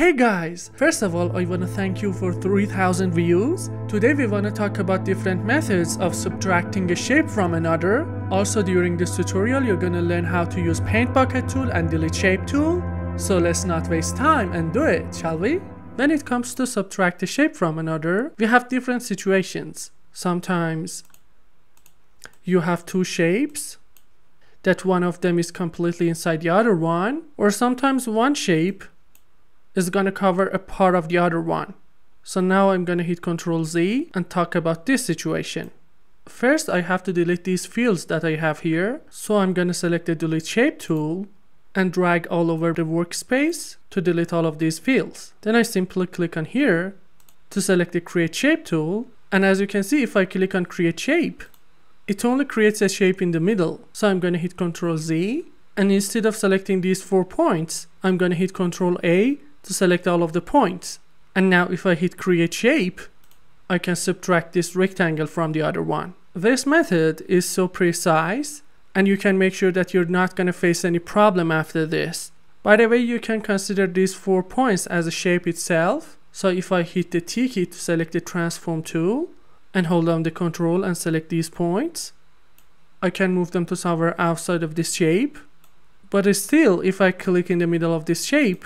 Hey guys! First of all, I wanna thank you for 3000 views. Today we wanna talk about different methods of subtracting a shape from another. Also during this tutorial, you're gonna learn how to use paint bucket tool and delete shape tool. So let's not waste time and do it, shall we? When it comes to subtract a shape from another, we have different situations. Sometimes you have two shapes that one of them is completely inside the other one, or sometimes one shape is going to cover a part of the other one. So now I'm going to hit Ctrl Z and talk about this situation. First, I have to delete these fields that I have here. So I'm going to select the delete shape tool and drag all over the workspace to delete all of these fields. Then I simply click on here to select the create shape tool. And as you can see, if I click on create shape, it only creates a shape in the middle. So I'm going to hit Ctrl Z and instead of selecting these four points, I'm going to hit Ctrl A to select all of the points. And now if I hit create shape, I can subtract this rectangle from the other one. This method is so precise and you can make sure that you're not going to face any problem after this. By the way, you can consider these four points as a shape itself. So if I hit the T key to select the transform tool and hold down the control and select these points, I can move them to somewhere outside of this shape. But still, if I click in the middle of this shape,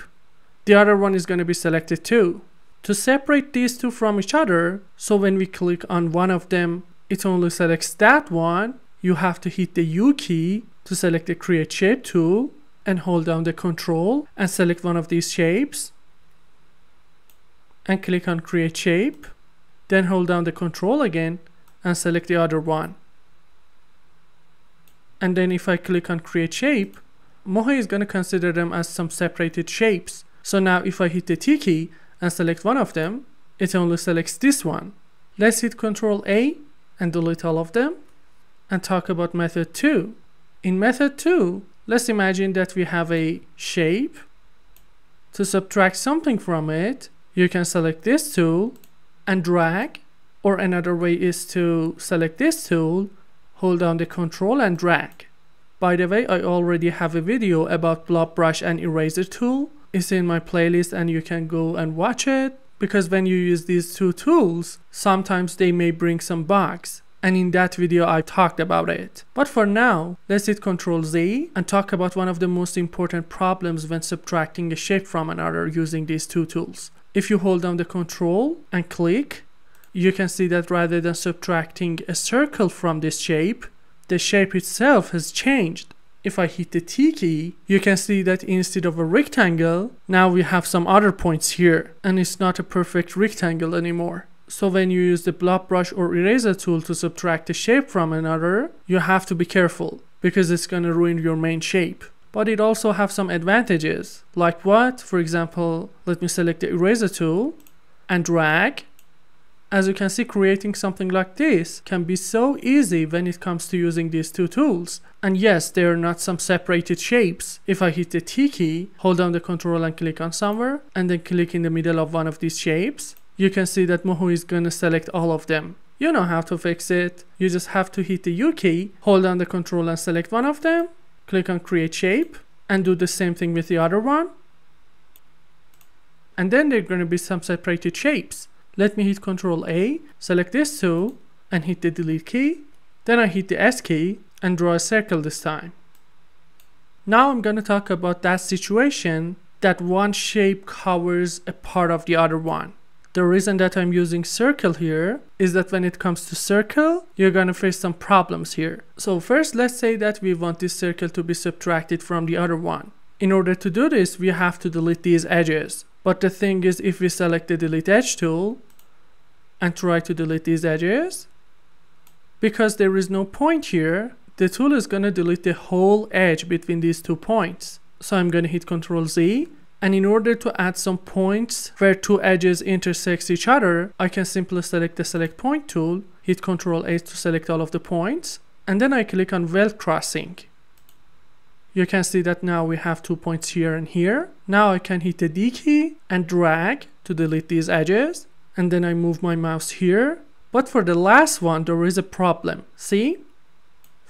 the other one is going to be selected too. To separate these two from each other, so when we click on one of them, it only selects that one, you have to hit the U key to select the create shape tool and hold down the control and select one of these shapes and click on create shape then hold down the control again and select the other one and then if I click on create shape Moho is going to consider them as some separated shapes so now if I hit the T key and select one of them, it only selects this one. Let's hit Ctrl A and delete all of them and talk about method 2. In method 2, let's imagine that we have a shape. To subtract something from it, you can select this tool and drag or another way is to select this tool, hold down the control and drag. By the way, I already have a video about blob brush and eraser tool is in my playlist and you can go and watch it because when you use these two tools, sometimes they may bring some bugs. And in that video, I talked about it. But for now, let's hit Ctrl Z and talk about one of the most important problems when subtracting a shape from another using these two tools. If you hold down the control and click, you can see that rather than subtracting a circle from this shape, the shape itself has changed if I hit the T key, you can see that instead of a rectangle, now we have some other points here, and it's not a perfect rectangle anymore. So when you use the blob brush or eraser tool to subtract a shape from another, you have to be careful, because it's gonna ruin your main shape. But it also have some advantages, like what? For example, let me select the eraser tool and drag as you can see, creating something like this can be so easy when it comes to using these two tools. And yes, they are not some separated shapes. If I hit the T key, hold down the control and click on somewhere, and then click in the middle of one of these shapes, you can see that Moho is gonna select all of them. You know how to fix it. You just have to hit the U key, hold down the control and select one of them, click on create shape, and do the same thing with the other one. And then there are gonna be some separated shapes. Let me hit Ctrl A, select this tool, and hit the delete key. Then I hit the S key and draw a circle this time. Now I'm going to talk about that situation that one shape covers a part of the other one. The reason that I'm using circle here is that when it comes to circle, you're going to face some problems here. So first, let's say that we want this circle to be subtracted from the other one. In order to do this, we have to delete these edges. But the thing is, if we select the delete edge tool and try to delete these edges, because there is no point here, the tool is going to delete the whole edge between these two points. So I'm going to hit Ctrl Z. And in order to add some points where two edges intersect each other, I can simply select the select point tool, hit Ctrl A to select all of the points, and then I click on weld crossing you can see that now we have two points here and here. Now I can hit the D key and drag to delete these edges. And then I move my mouse here. But for the last one, there is a problem. See?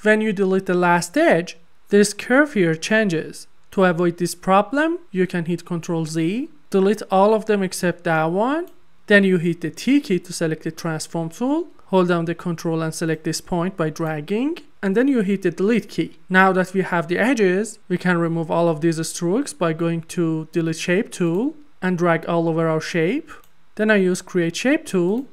When you delete the last edge, this curve here changes. To avoid this problem, you can hit Ctrl Z delete all of them except that one. Then you hit the T key to select the transform tool. Hold down the control and select this point by dragging. And then you hit the delete key. Now that we have the edges, we can remove all of these strokes by going to delete shape tool and drag all over our shape. Then I use create shape tool,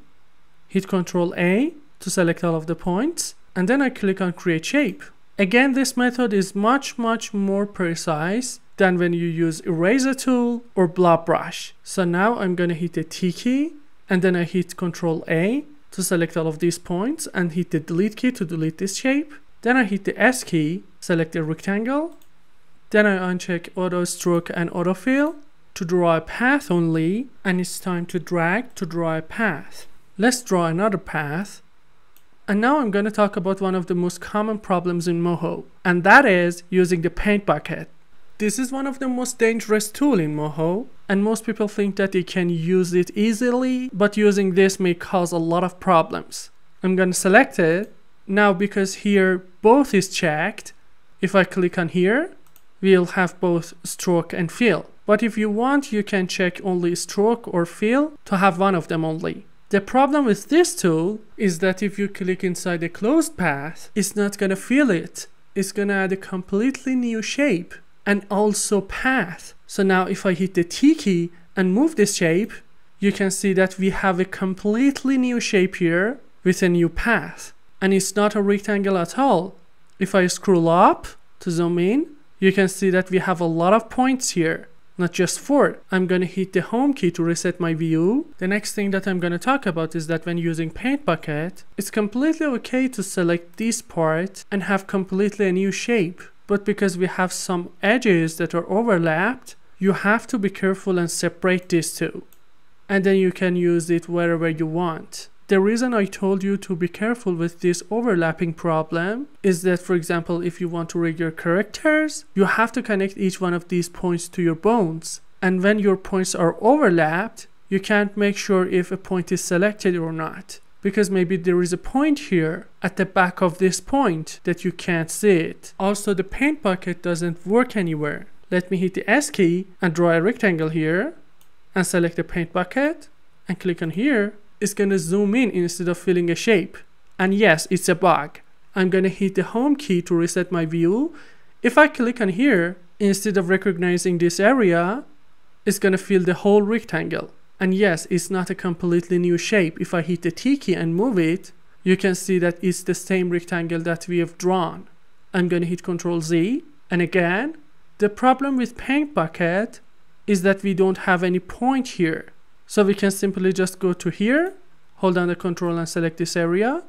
hit Ctrl A to select all of the points, and then I click on create shape. Again, this method is much, much more precise than when you use eraser tool or blob brush. So now I'm gonna hit the T key and then I hit Ctrl A to select all of these points and hit the delete key to delete this shape. Then I hit the S key, select a rectangle. Then I uncheck auto stroke and autofill to draw a path only and it's time to drag to draw a path. Let's draw another path. And now I'm going to talk about one of the most common problems in Moho and that is using the paint bucket. This is one of the most dangerous tool in Moho and most people think that they can use it easily but using this may cause a lot of problems. I'm to select it. Now because here both is checked, if I click on here, we'll have both stroke and fill. But if you want, you can check only stroke or fill to have one of them only. The problem with this tool is that if you click inside the closed path, it's not gonna fill it. It's gonna add a completely new shape and also path. So now if I hit the T key and move this shape, you can see that we have a completely new shape here with a new path. And it's not a rectangle at all. If I scroll up to zoom in, you can see that we have a lot of points here not just four. I'm gonna hit the home key to reset my view. The next thing that I'm gonna talk about is that when using Paint Bucket, it's completely okay to select this part and have completely a new shape. But because we have some edges that are overlapped, you have to be careful and separate these two. And then you can use it wherever you want. The reason I told you to be careful with this overlapping problem is that for example if you want to rig your characters, you have to connect each one of these points to your bones. And when your points are overlapped, you can't make sure if a point is selected or not. Because maybe there is a point here at the back of this point that you can't see it. Also the paint bucket doesn't work anywhere. Let me hit the S key and draw a rectangle here and select the paint bucket and click on here. It's to zoom in instead of filling a shape. And yes, it's a bug. I'm to hit the home key to reset my view. If I click on here, instead of recognizing this area, it's to fill the whole rectangle. And yes, it's not a completely new shape. If I hit the T key and move it, you can see that it's the same rectangle that we have drawn. I'm going to hit Ctrl Z. And again, the problem with Paint Bucket is that we don't have any point here. So we can simply just go to here, hold down the control and select this area.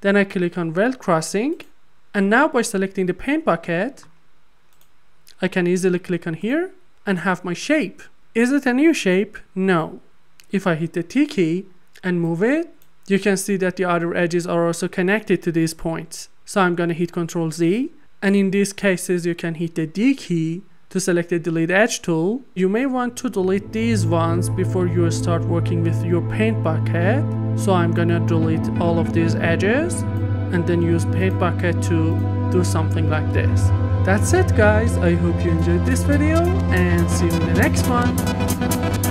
Then I click on weld crossing. And now by selecting the paint bucket, I can easily click on here and have my shape. Is it a new shape? No. If I hit the T key and move it, you can see that the other edges are also connected to these points. So I'm going to hit Ctrl Z. And in these cases, you can hit the D key to select the delete edge tool, you may want to delete these ones before you start working with your paint bucket. So I'm gonna delete all of these edges and then use paint bucket to do something like this. That's it guys, I hope you enjoyed this video and see you in the next one.